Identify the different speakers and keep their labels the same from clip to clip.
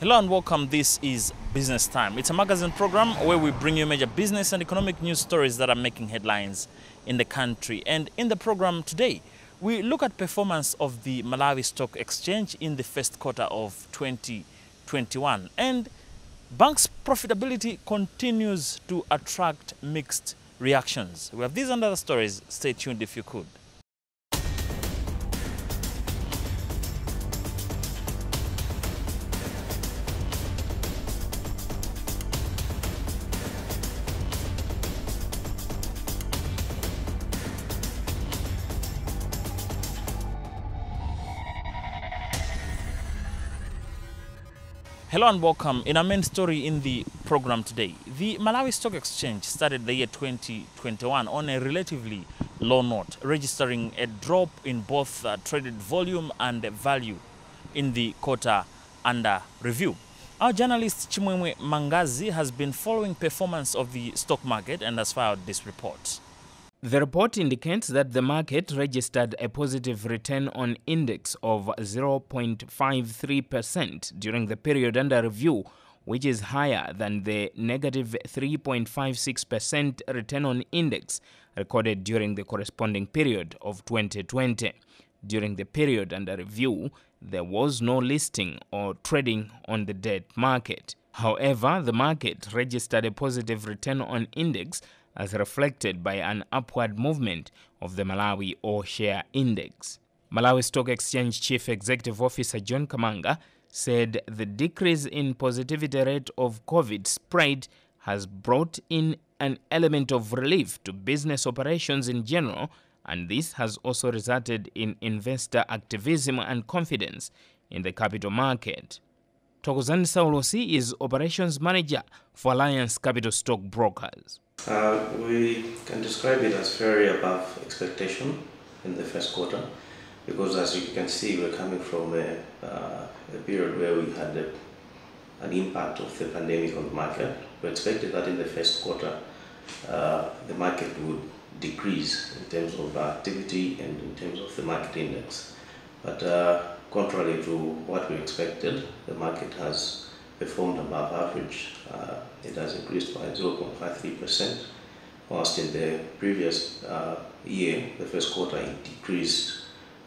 Speaker 1: Hello and welcome. This is Business Time. It's a magazine program where we bring you major business and economic news stories that are making headlines in the country. And in the program today, we look at performance of the Malawi Stock Exchange in the first quarter of 2021. And bank's profitability continues to attract mixed reactions. We have these and other stories. Stay tuned if you could. Hello and welcome. In our main story in the program today, the Malawi Stock Exchange started the year 2021 on a relatively low note, registering a drop in both uh, traded volume and value in the quarter under review. Our journalist Chimwemwe Mangazi has been following performance of the stock market and has filed this report.
Speaker 2: The report indicates that the market registered a positive return on index of 0.53% during the period under review, which is higher than the negative 3.56% return on index recorded during the corresponding period of 2020. During the period under review, there was no listing or trading on the debt market. However, the market registered a positive return on index as reflected by an upward movement of the Malawi All Share Index. Malawi Stock Exchange Chief Executive Officer John Kamanga said the decrease in positivity rate of COVID spread has brought in an element of relief to business operations in general, and this has also resulted in investor activism and confidence in the capital market. Tokozani Saulosi is operations manager for Alliance Capital Stock Brokers.
Speaker 3: Uh, we can describe it as very above expectation in the first quarter because as you can see we're coming from a, uh, a period where we had a, an impact of the pandemic on the market. We expected that in the first quarter uh, the market would decrease in terms of activity and in terms of the market index. But uh, contrary to what we expected, the market has performed above average. Uh, it has increased by 0.53%, whilst in the previous uh, year, the first quarter, it decreased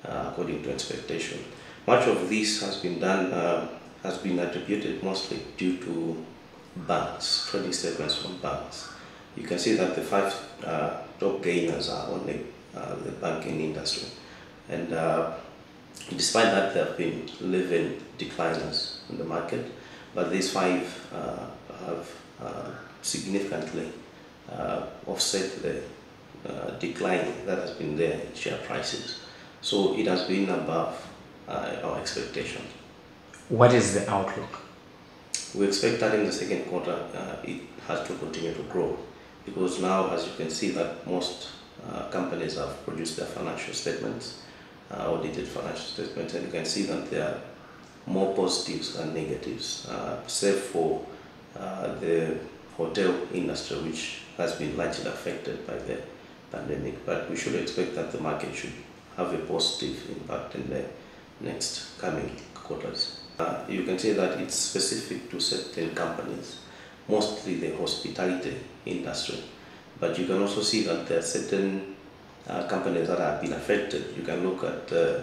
Speaker 3: uh, according to expectation. Much of this has been done, uh, has been attributed mostly due to banks, trading statements from banks. You can see that the five uh, top gainers are only the banking industry. And despite that, there have been 11 decliners in the market but these five uh, have uh, significantly uh, offset the decline that has been there in share prices. So it has been above our expectation.
Speaker 2: What is the outlook?
Speaker 3: We expect that in the second quarter it has to continue to grow because now, as you can see, that most uh, companies have produced their financial statements, uh, audited financial statements, and you can see that they are more positives than negatives, uh, save for uh, the hotel industry, which has been largely affected by the pandemic. But we should expect that the market should have a positive impact in the next coming quarters. Uh, you can see that it's specific to certain companies, mostly the hospitality industry. But you can also see that there are certain uh, companies that have been affected. You can look at uh,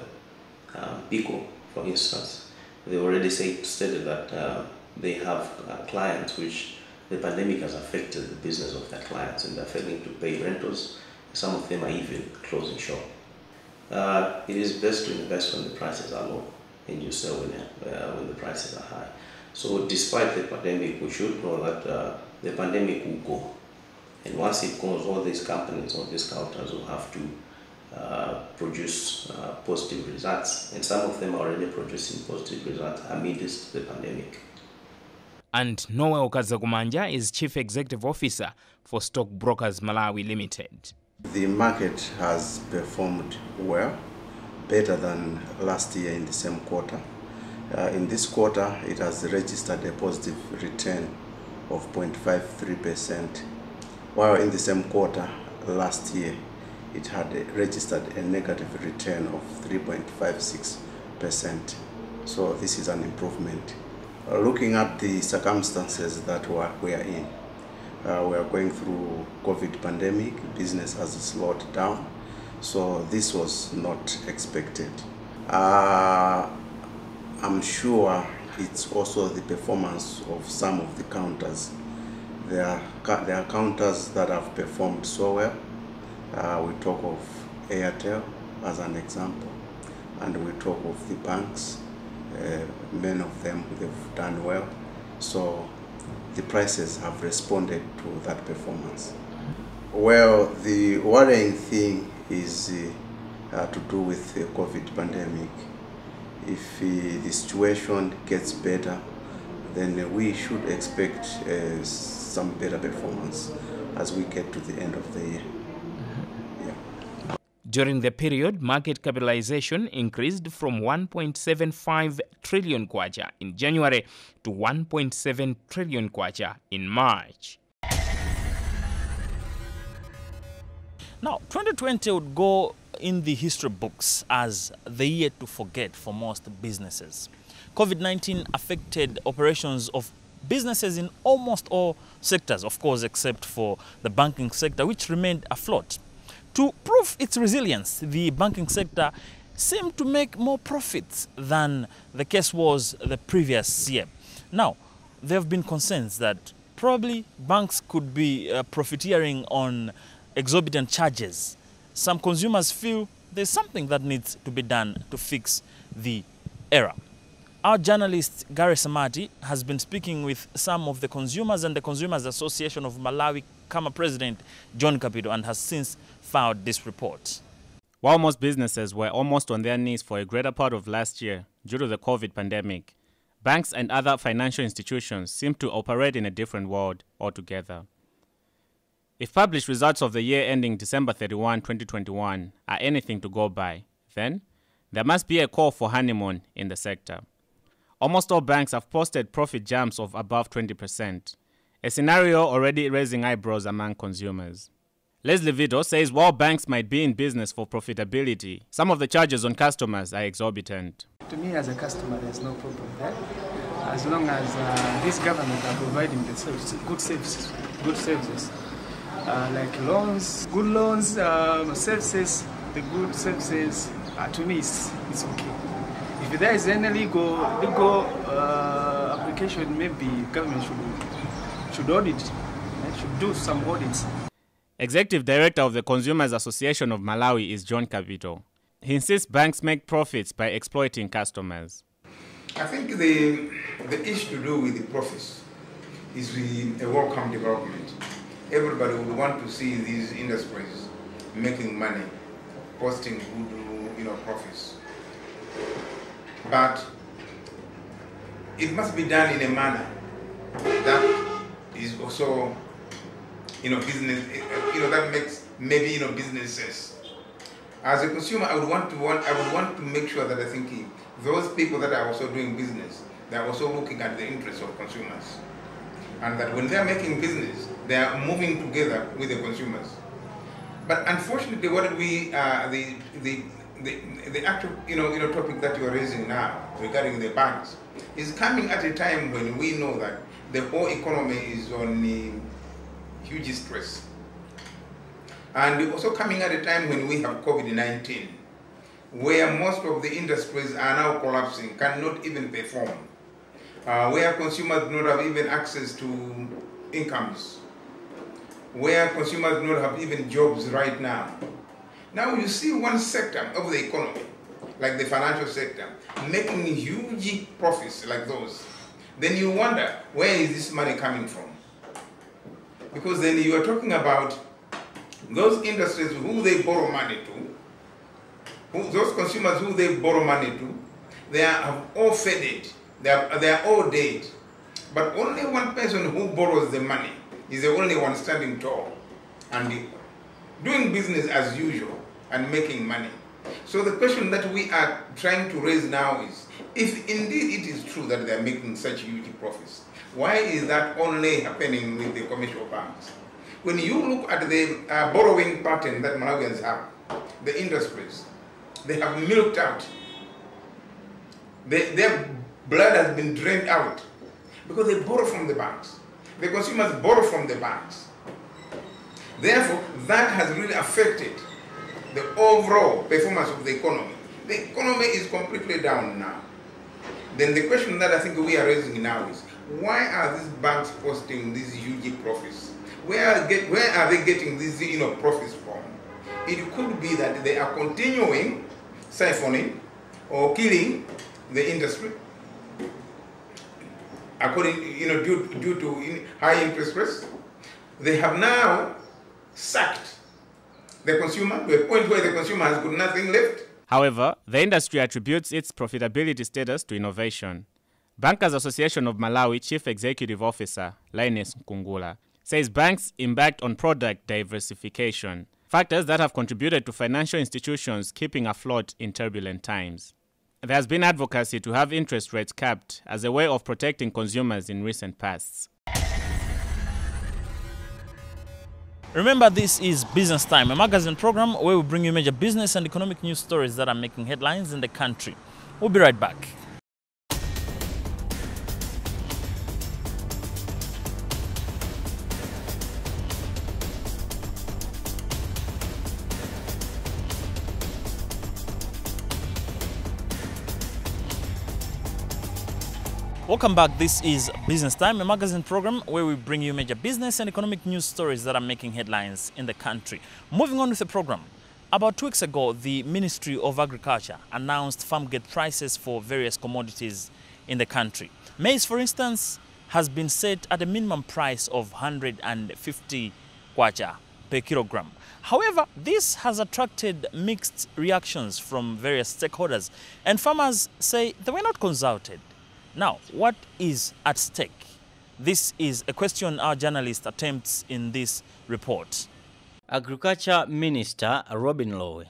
Speaker 3: um, MPICO, for instance they already say, stated that uh, they have clients which the pandemic has affected the business of their clients and they're failing to pay rentals. Some of them are even closing shop. Uh, it is best to invest when the prices are low and you sell when, uh, when the prices are high. So despite the pandemic, we should know that uh, the pandemic will go. And once it goes, all these companies, all these counters will have to uh, produce uh, positive results, and some of them are already producing positive results amidst the pandemic.
Speaker 2: And Noel Kazakumanja is Chief Executive Officer for Stockbrokers Malawi Limited.
Speaker 4: The market has performed well, better than last year in the same quarter. Uh, in this quarter, it has registered a positive return of 0.53%, while in the same quarter last year, it had registered a negative return of 3.56%. So this is an improvement Uh, looking at the circumstances that we are, we are in, uh, we are going through COVID pandemic, business has slowed down, so this was not expected. Uh, I'm sure it's also the performance of some of the counters. There are, there are counters that have performed so well. Uh, we talk of Airtel as an example, and we talk of the banks. Uh, many of them they've done well. So the prices have responded to that performance. Well, the worrying thing is uh, to do with the COVID pandemic. If uh, the situation gets better, then we should expect uh, some better performance as we get to the end of the year.
Speaker 2: During the period, market capitalization increased from 1.75 trillion kwacha in January to 1.7 trillion kwacha in March.
Speaker 1: Now, 2020 would go in the history books as the year to forget for most businesses. COVID 19 affected operations of businesses in almost all sectors, of course, except for the banking sector, which remained afloat. To prove its resilience, the banking sector seemed to make more profits than the case was the previous year. Now, there have been concerns that probably banks could be uh, profiteering on exorbitant charges. Some consumers feel there's something that needs to be done to fix the error. Our journalist Gary Samati has been speaking with some of the consumers and the Consumers Association of Malawi CAMA President John Kapito and has since filed this report.
Speaker 5: While most businesses were almost on their knees for a greater part of last year due to the COVID pandemic, banks and other financial institutions seem to operate in a different world altogether. If published results of the year ending December 31, 2021 are anything to go by, then there must be a call for honeymoon in the sector. Almost all banks have posted profit jumps of above 20%, a scenario already raising eyebrows among consumers. Leslie Vito says while banks might be in business for profitability, some of the charges on customers are exorbitant.
Speaker 6: To me, as a customer, there's no problem there. As long as uh, this government are providing the service, good services, good services, uh, like loans, good loans, um, services, the good services, uh, to me, it's, it's okay. If there is any legal, legal uh, application, maybe government should, should audit, right? should do some audits.
Speaker 5: Executive Director of the Consumers Association of Malawi is John Kapito. He insists banks make profits by exploiting customers.
Speaker 7: I think the, the issue to do with the profits is a welcome development. Everybody would want to see these industries making money, posting good you know, profits. But it must be done in a manner that is also you know, business, you know, that makes maybe, you know, business sense. As a consumer, I would want to want, I would want to make sure that I think those people that are also doing business, they're also looking at the interests of consumers. And that when they're making business, they are moving together with the consumers. But unfortunately, what we, uh, the, the, the, the actual, you know, you know, topic that you're raising now regarding the banks is coming at a time when we know that the whole economy is on the huge stress. And also coming at a time when we have COVID-19, where most of the industries are now collapsing, cannot even perform, uh, where consumers do not have even access to incomes, where consumers do not have even jobs right now. Now you see one sector of the economy, like the financial sector, making huge profits like those. Then you wonder, where is this money coming from? Because then you are talking about those industries who they borrow money to, who, those consumers who they borrow money to, they are, all faded, they are, they are all dead. But only one person who borrows the money is the only one standing tall and doing business as usual and making money. So the question that we are trying to raise now is, if indeed it is true that they are making such huge profits, why is that only happening with the commercial banks? When you look at the uh, borrowing pattern that Malawians have, the industries, they have milked out. They, their blood has been drained out because they borrow from the banks. The consumers borrow from the banks. Therefore, that has really affected the overall performance of the economy. The economy is completely down now. Then the question that I think we are raising now is, why are these banks posting these huge profits? Where are, get, where are they getting these you know, profits from? It could be that they are continuing siphoning or killing the industry according you know due, due to high interest rates they have now sacked the consumer to a point where the consumer has got nothing left
Speaker 5: However, the industry attributes its profitability status to innovation. Bankers Association of Malawi Chief Executive Officer Lyness Nkungula says banks embarked on product diversification, factors that have contributed to financial institutions keeping afloat in turbulent times. There has been advocacy to have interest rates capped as a way of protecting consumers in recent pasts.
Speaker 1: Remember, this is Business Time, a magazine program where we bring you major business and economic news stories that are making headlines in the country. We'll be right back. Welcome back. This is Business Time, a magazine program where we bring you major business and economic news stories that are making headlines in the country. Moving on with the program. About two weeks ago, the Ministry of Agriculture announced farm gate prices for various commodities in the country. Maize, for instance, has been set at a minimum price of 150 kwacha per kilogram. However, this has attracted mixed reactions from various stakeholders, and farmers say they were not consulted. Now, what is at stake? This is a question our journalist attempts in this report.
Speaker 8: Agriculture Minister Lobin Lowe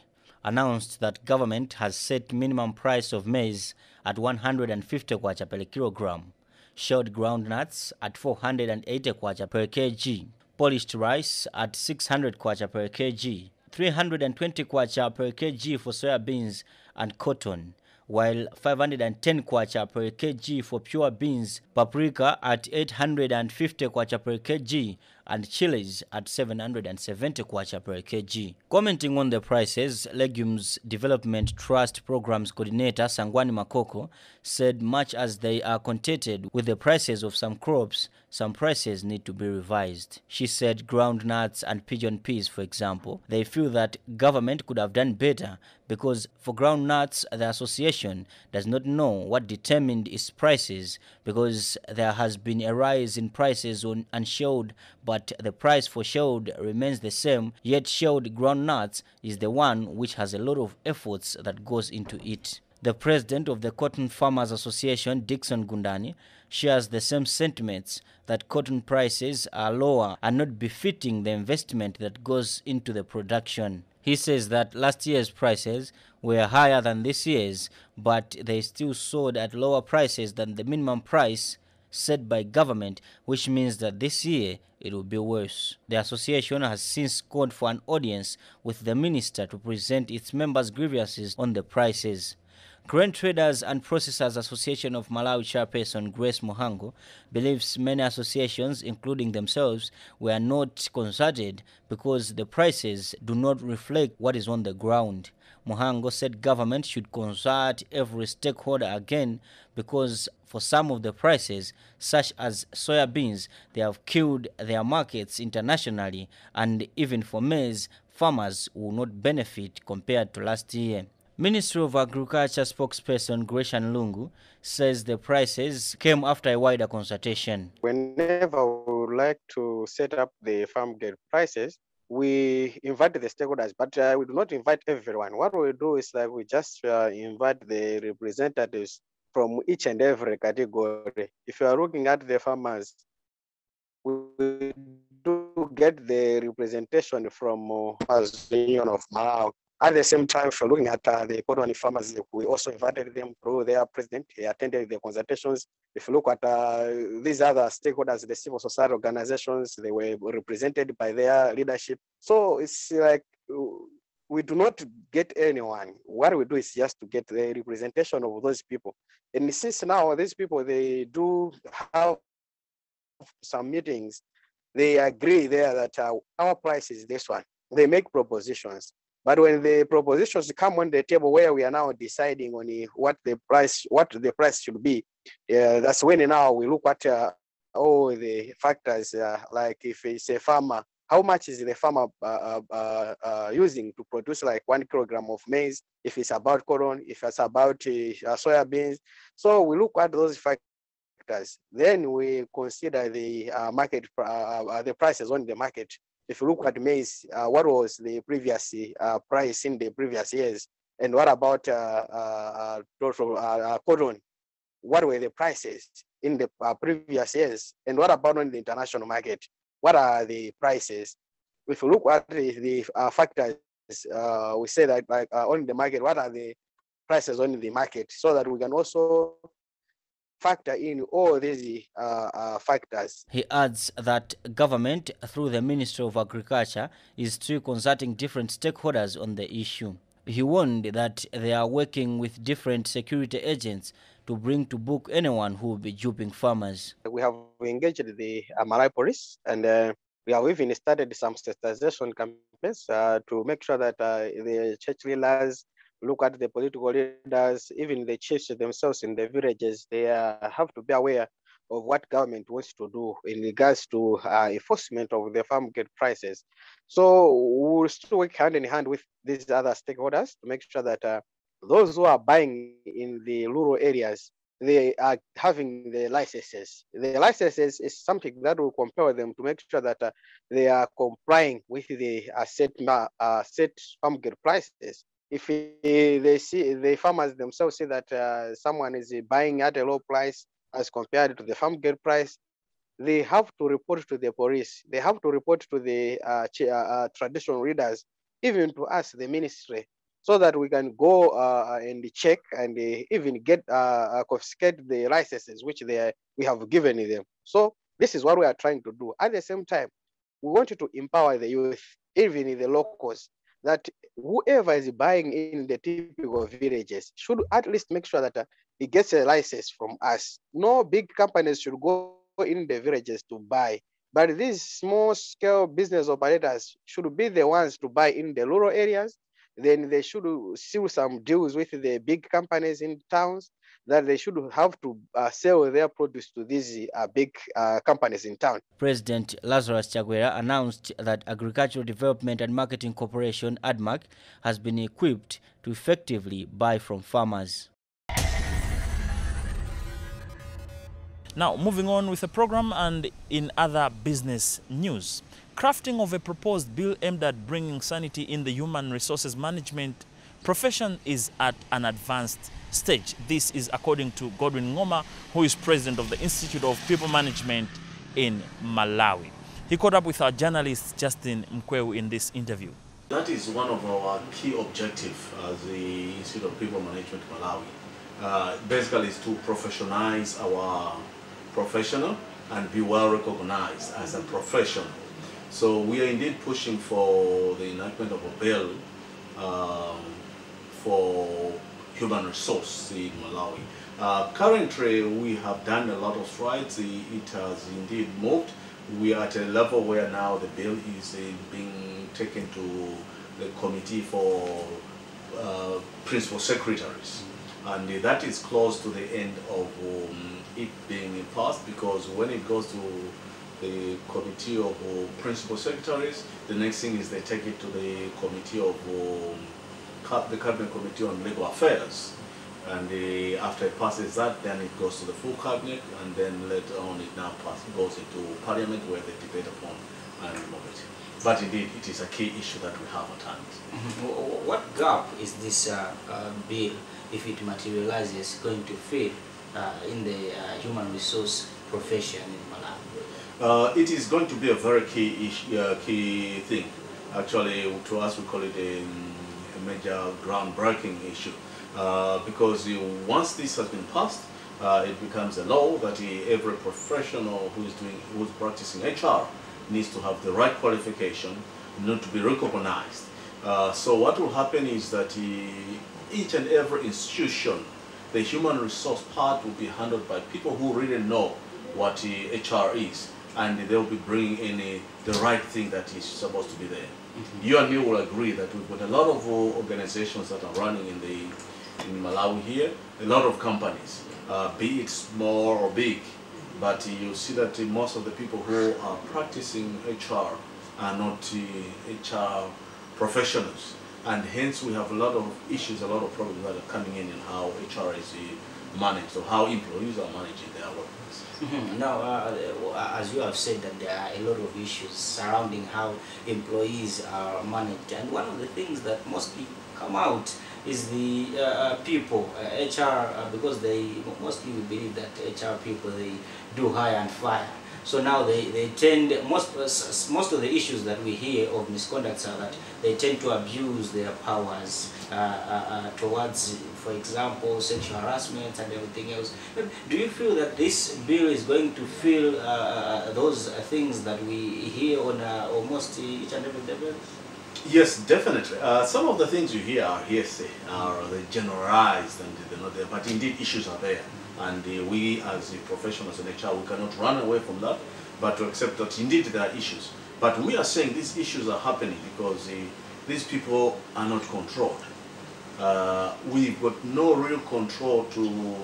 Speaker 8: announced that government has set minimum price of maize at 150 kwacha per kilogram, shelled groundnuts at 480 kwacha per kg, polished rice at 600 kwacha per kg, 320 kwacha per kg for soybeans and cotton, while 510 kwacha per kg for pure beans, paprika at 850 kwacha per kg, and chilies at 770 kwacha per kg. Commenting on the prices, Legumes Development Trust Programs Coordinator Sangwani Makoko said much as they are contented with the prices of some crops, some prices need to be revised. She said groundnuts and pigeon peas, for example, they feel that government could have done better because for groundnuts, the association does not know what determined its prices because there has been a rise in prices on unshelled, but the price for shelled remains the same, yet shelled groundnuts is the one which has a lot of efforts that goes into it. The president of the Cotton Farmers Association, Dixon Gundani, shares the same sentiments that cotton prices are lower and not befitting the investment that goes into the production. He says that last year's prices were higher than this year's, but they still sold at lower prices than the minimum price set by government, which means that this year it will be worse. The association has since called for an audience with the minister to present its members' grievances on the prices. Grain Traders and Processors Association of Malawi chairperson Grace Mhango believes many associations, including themselves, were not consulted because the prices do not reflect what is on the ground. Mhango said government should consult every stakeholder again because for some of the prices, such as soybeans, they have killed their markets internationally, and even for maize, farmers will not benefit compared to last year. Ministry of Agriculture spokesperson Gracian Lungu says the prices came after a wider consultation.
Speaker 9: Whenever we would like to set up the farm gate prices, we invite the stakeholders, but uh, we do not invite everyone. What we do is that we just uh, invite the representatives from each and every category. If you are looking at the farmers, we do get the representation from uh, Union of Malawi. At the same time, if you're looking at uh, the cotton farmers, we also invited them through their president. He attended the consultations. If you look at uh, these other stakeholders, the civil society organizations, they were represented by their leadership. So it's like we do not get anyone. What we do is just to get the representation of those people. And since now these people they do have some meetings, they agree there that uh, our price is this one. They make propositions. But when the propositions come on the table where we are now deciding on what the price what the price should be, uh, that's when now we look at uh, all the factors uh, like if it's a farmer, how much is the farmer uh, uh, uh, using to produce like one kilogram of maize? If it's about corn, if it's about uh, soya beans. So we look at those factors. Then we consider the uh, market, uh, uh, the prices on the market. If you look at maize, uh, what was the previous uh, price in the previous years? And what about uh, uh, uh, uh, uh, cotton? What were the prices in the previous years? And what about on the international market? What are the prices? If you look at the, the factors, we say that like on the market, what are the prices on the market so that we can also factor in all these uh, uh, factors.
Speaker 8: He adds that government, through the Ministry of Agriculture, is still consulting different stakeholders on the issue. He warned that they are working with different security agents to bring to book anyone who will be duping farmers.
Speaker 9: We have engaged the uh, Malawi police and uh, we have even started some sensitization campaigns uh, to make sure that uh, the church leaders look at the political leaders, even the chiefs themselves in the villages, they uh, have to be aware of what government wants to do in regards to uh, enforcement of the farm gate prices. So we'll still work hand in hand with these other stakeholders to make sure that uh, those who are buying in the rural areas, they are having the licenses. The licenses is something that will compel them to make sure that uh, they are complying with the uh, set, uh, set farm gate prices if they see the farmers themselves see that uh, someone is buying at a low price as compared to the farm gate price, they have to report to the police. They have to report to the uh, uh, traditional leaders, even to us, the ministry, so that we can go uh, and check and even get confiscate the licenses which they we have given them. So this is what we are trying to do. At the same time, we wanted to empower the youth, even in the locals, that whoever is buying in the typical villages should at least make sure that uh, he gets a license from us. No big companies should go in the villages to buy, but these small scale business operators should be the ones to buy in the rural areas. Then they should seal some deals with the big companies in towns that they should have to uh, sell their produce to these uh, big uh, companies in town.
Speaker 8: President Lazarus Chakwera announced that Agricultural Development and Marketing Corporation, ADMARC, has been equipped to effectively buy from farmers.
Speaker 1: Now, moving on with the program and in other business news. Crafting of a proposed bill aimed at bringing sanity in the human resources management profession is at an advanced stage. This is according to Godwin Ngoma, who is president of the Institute of People Management in Malawi. He caught up with our journalist Justin Mkweu in this interview.
Speaker 10: That is one of our key objectives as the Institute of People Management Malawi. Uh, basically, is to professionalize our professional and be well recognized as a profession. So we are indeed pushing for the enactment of a bill um, for human resource in Malawi. Uh, currently, we have done a lot of strides. It has indeed moved. We are at a level where now the bill is uh, being taken to the committee for uh, principal secretaries. And that is close to the end of um, it being passed because when it goes to the committee of uh, principal secretaries, the next thing is they take it to the committee of um, the cabinet committee on legal affairs and the, after it passes that, then it goes to the full cabinet, and then later on it now pass, goes into parliament where they debate upon and remove it. But indeed, it is a key issue that we have at hand.
Speaker 11: Mm -hmm. What gap is this uh, uh, bill, if it materializes, going to fill uh, in the uh, human resource profession in Malawi?
Speaker 10: Uh, it is going to be a very key uh, key thing. Actually, to us, we call it a, a major groundbreaking issue. Uh, because once this has been passed, uh, it becomes a law that every professional who is doing, who is practicing HR needs to have the right qualification, not to be recognized. Uh, so what will happen is that each and every institution, the human resource part will be handled by people who really know what HR is, and they'll be bringing in a, the right thing that is supposed to be there. You and me will agree that we've got a lot of uh, organizations that are running in the in Malawi here, a lot of companies, uh, be it small or big, but uh, you see that uh, most of the people who are practicing HR are not uh, HR professionals, and hence we have a lot of issues, a lot of problems that are coming in in how HR is uh, managed or how employees are managing their work.
Speaker 11: Mhm. Now, uh, as you have said, that there are a lot of issues surrounding how employees are managed, and one of the things that mostly come out is the uh, people, uh, HR, uh, because they mostly believe that HR people they do hire and fire. So now they, they tend most uh, most of the issues that we hear of misconducts are that they tend to abuse their powers uh, uh, uh, towards, for example, sexual harassment and everything else. But Do you feel that this bill is going to fill uh, uh, those things that we hear on almost each and every debate?
Speaker 10: Yes, definitely. Uh, some of the things you hear are hearsay, are they generalized and they're not there, but indeed issues are there. And uh, we as professionals in HR, we cannot run away from that, but to accept that indeed there are issues. But we are saying these issues are happening because uh, these people are not controlled. Uh, we've got no real control to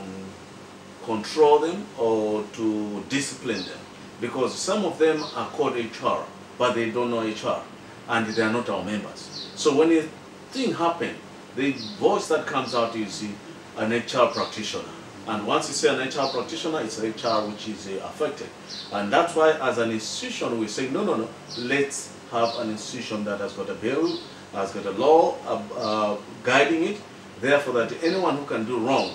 Speaker 10: control them or to discipline them because some of them are called HR, but they don't know HR and they are not our members. So when a thing happens, the voice that comes out is uh, an HR practitioner. And once you say an HR practitioner, it's HR which is uh, affected. And that's why as an institution we say, no, no, no, let's have an institution that has got a bill, has got a law uh, uh, guiding it, therefore that anyone who can do wrong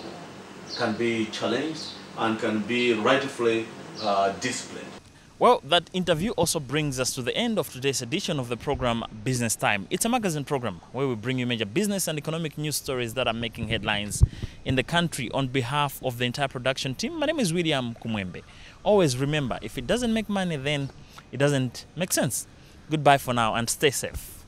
Speaker 10: can be challenged and can be rightfully uh, disciplined.
Speaker 1: Well, that interview also brings us to the end of today's edition of the program Business Time. It's a magazine program where we bring you major business and economic news stories that are making headlines in the country on behalf of the entire production team. My name is William Kumwembe. Always remember, if it doesn't make money, then it doesn't make sense. Goodbye for now and stay safe.